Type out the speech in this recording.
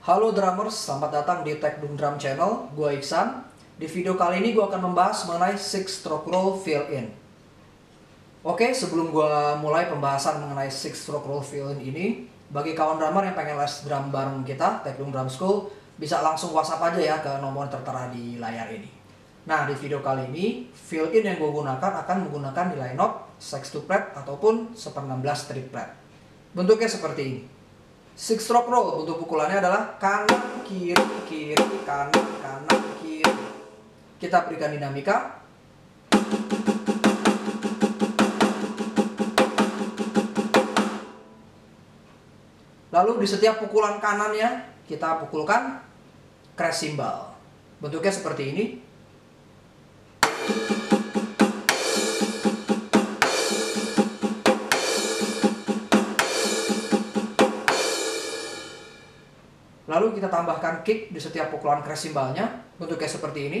Halo drummers, selamat datang di Tech Doom Drum Channel. Gue Iksan. Di video kali ini gue akan membahas mengenai six stroke roll fill in. Oke, sebelum gue mulai pembahasan mengenai six stroke roll fill in ini, bagi kawan drummer yang pengen les drum bareng kita, Tech Doom Drum School, bisa langsung WhatsApp aja ya ke nomor tertera di layar ini. Nah, di video kali ini, fill in yang gue gunakan akan menggunakan nilai note, sextuple fret, ataupun 1/16 strip fret. Bentuknya seperti ini. Six stroke roll bentuk pukulannya adalah kanan kiri kiri kanan kanan kiri. Kita berikan dinamika. Lalu di setiap pukulan kanannya kita pukulkan crash cymbal. Bentuknya seperti ini. Lalu kita tambahkan kick di setiap pukulan crash untuk bentuknya seperti ini.